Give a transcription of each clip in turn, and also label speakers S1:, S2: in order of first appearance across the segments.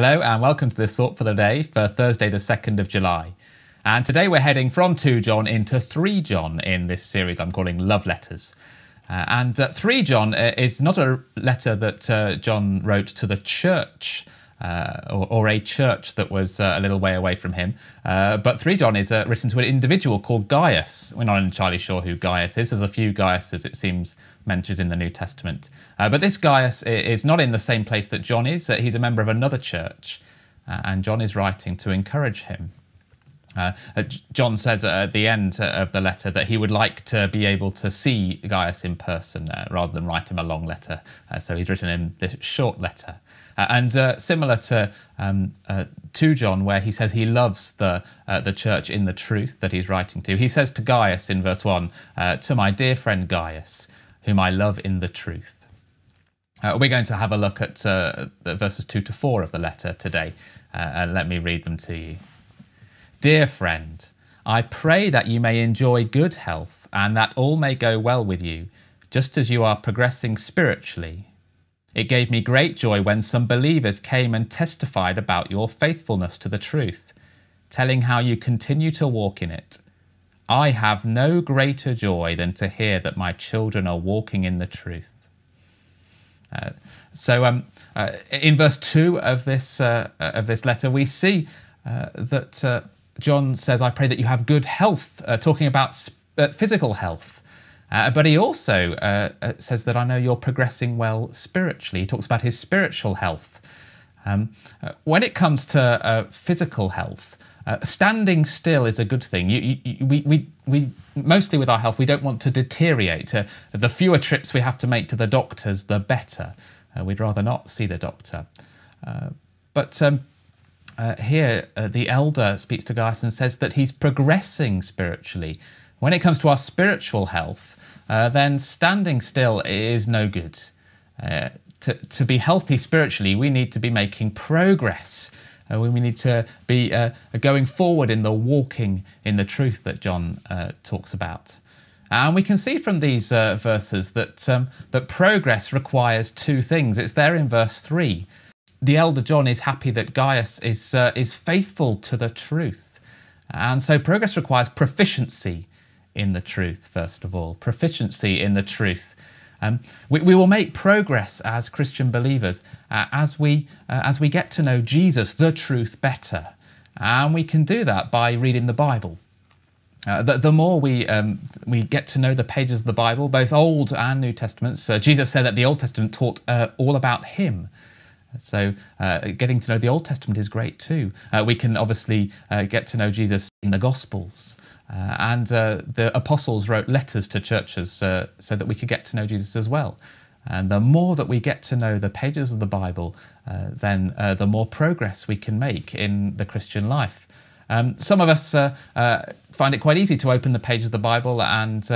S1: Hello, and welcome to this thought for the day for Thursday, the 2nd of July. And today we're heading from 2 John into 3 John in this series I'm calling Love Letters. Uh, and uh, 3 John uh, is not a letter that uh, John wrote to the church. Uh, or, or, a church that was uh, a little way away from him. but 3 John is written to an individual called Gaius. We're not entirely sure who Gaius is. There's a few Gaiuses, it seems, mentioned in the New Testament. but this Gaius is not in the same place that John is. he's a member of another church, and John is writing to encourage him. Uh, uh John says at the end of the letter that he would like to be able to see Gaius in person uh, rather than write him a long letter. Uh, so he's written him this short letter. Uh, and uh, similar to um, to John, where he says he loves the the church in the truth that he's writing to, he says to Gaius in verse one, "To my dear friend Gaius, whom I love in the truth." we're going to have a look at verses two to four of the letter today, and let me read them to you. Dear friend, I pray that you may enjoy good health and that all may go well with you, just as you are progressing spiritually. It gave me great joy when some believers came and testified about your faithfulness to the truth, telling how you continue to walk in it. I have no greater joy than to hear that my children are walking in the truth. Uh, so, um, uh, in verse two of this uh, of this letter, we see uh, that uh, John says, I pray that you have good health, uh, talking about physical health. Uh, but he also uh, uh, says that I know you're progressing well spiritually. He talks about his spiritual health. Um, uh, when it comes to physical health, standing still is a good thing. You, you, we, we, we, mostly with our health, we don't want to deteriorate. the fewer trips we have to make to the doctors, the better. we'd rather not see the doctor. but um, uh, here uh, the elder speaks to Gaius and says that he's progressing spiritually. When it comes to our spiritual health, uh, then standing still is no good. Uh, to, to be healthy spiritually, we need to be making progress. Uh, we need to be uh, going forward in the walking in the truth that John talks about. And we can see from these verses that, um, that progress requires two things. It's there in verse 3 the elder John is happy that Gaius is, uh, is faithful to the truth. And so progress requires proficiency in the truth, first of all, proficiency in the truth. Um, we, we, will make progress as Christian believers uh, as, we, uh, as we get to know Jesus, the truth, better. And we can do that by reading the Bible. Uh, the, the, more we, um, we get to know the pages of the Bible, both Old and New Testaments, Jesus said that the Old Testament taught uh, all about Him. So, uh, getting to know the Old Testament is great too. Uh, we can obviously uh, get to know Jesus in the Gospels. Uh, and uh, the apostles wrote letters to churches uh, so that we could get to know Jesus as well. And the more that we get to know the pages of the Bible, then the more progress we can make in the Christian life. Um, some of us find it quite easy to open the pages of the Bible and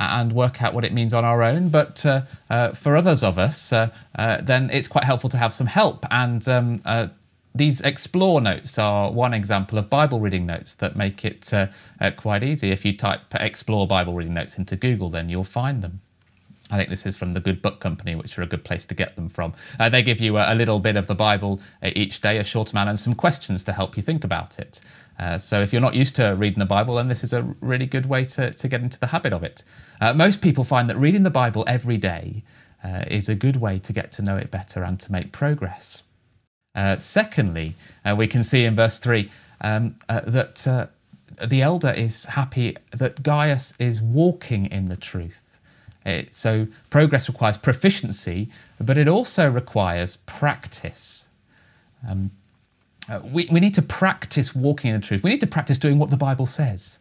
S1: and work out what it means on our own. But uh, uh, for others of us, uh, uh then it's quite helpful to have some help. And um, uh, these explore notes are one example of Bible reading notes that make it quite easy. If you type explore Bible reading notes into Google, then you'll find them. I think this is from the Good Book Company, which are a good place to get them from. Uh, they give you a, a, little bit of the Bible uh, each day, a short amount, and some questions to help you think about it. Uh, so if you're not used to reading the Bible, then this is a really good way to, to get into the habit of it. Uh, most people find that reading the Bible every day uh, is a good way to get to know it better and to make progress. Uh, secondly, we can see in verse 3 um, that the elder is happy that Gaius is walking in the truth. It, so progress requires proficiency, but it also requires practice. Um, uh, we, we need to practice walking in the truth. We need to practice doing what the Bible says.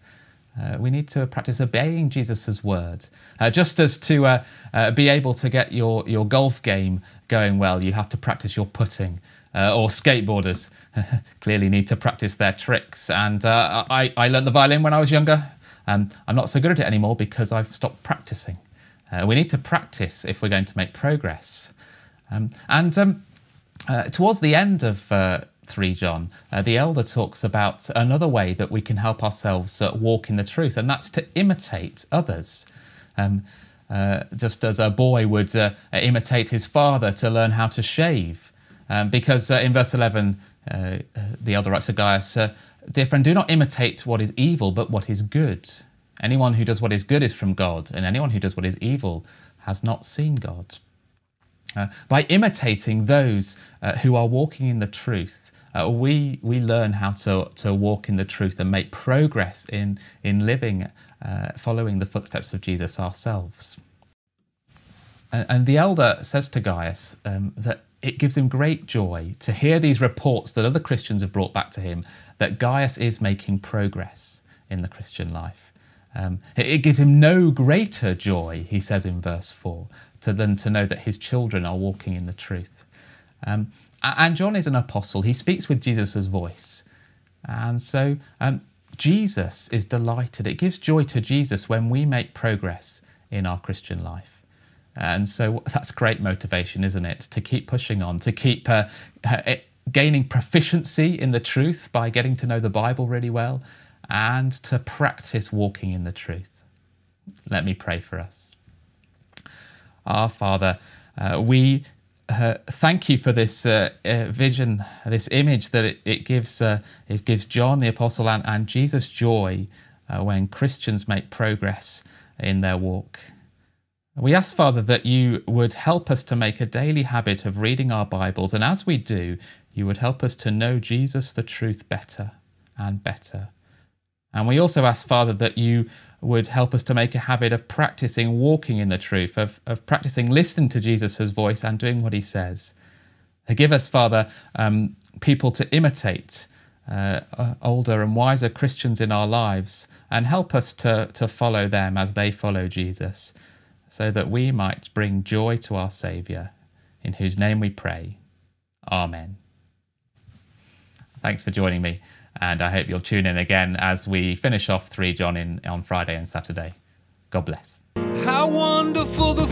S1: Uh, we need to practice obeying Jesus' word. Uh, just as to uh, uh, be able to get your, your golf game going well, you have to practice your putting. Uh, or skateboarders clearly need to practice their tricks. And I, I learned the violin when I was younger. Um, I'm not so good at it anymore because I've stopped practicing. Uh, we need to practice if we're going to make progress. Um, and um, uh, towards the end of uh, 3 John, uh, the elder talks about another way that we can help ourselves uh, walk in the truth, and that's to imitate others. Um, just as a boy would imitate his father to learn how to shave. Um, because in verse 11, uh, uh, the elder writes to Gaius, Dear friend, do not imitate what is evil, but what is good. Anyone who does what is good is from God, and anyone who does what is evil has not seen God. Uh, by imitating those uh, who are walking in the truth, uh, we, we learn how to, to walk in the truth and make progress in, in living, uh, following the footsteps of Jesus ourselves. And, and the elder says to Gaius um, that it gives him great joy to hear these reports that other Christians have brought back to him that Gaius is making progress in the Christian life. Um, it, gives him no greater joy, he says in verse 4, to than to know that his children are walking in the truth. Um, and John is an apostle. He speaks with Jesus' voice. And so um, Jesus is delighted. It gives joy to Jesus when we make progress in our Christian life. And so that's great motivation, isn't it? To keep pushing on, to keep uh, uh gaining proficiency in the truth by getting to know the Bible really well, and to practice walking in the truth. Let me pray for us. Our Father, uh, we uh, thank you for this uh, uh, vision, this image that it, it gives. Uh, it gives John the apostle and, and Jesus joy uh, when Christians make progress in their walk. We ask, Father, that you would help us to make a daily habit of reading our Bibles, and as we do, you would help us to know Jesus, the truth, better and better. And we also ask, Father, that you would help us to make a habit of practicing walking in the truth, of, of practicing listening to Jesus' voice and doing what he says. Give us, Father, um, people to imitate uh, older and wiser Christians in our lives and help us to, to follow them as they follow Jesus, so that we might bring joy to our Saviour, in whose name we pray. Amen. Thanks for joining me. And I hope you'll tune in again as we finish off 3 John in, on Friday and Saturday. God bless. How wonderful the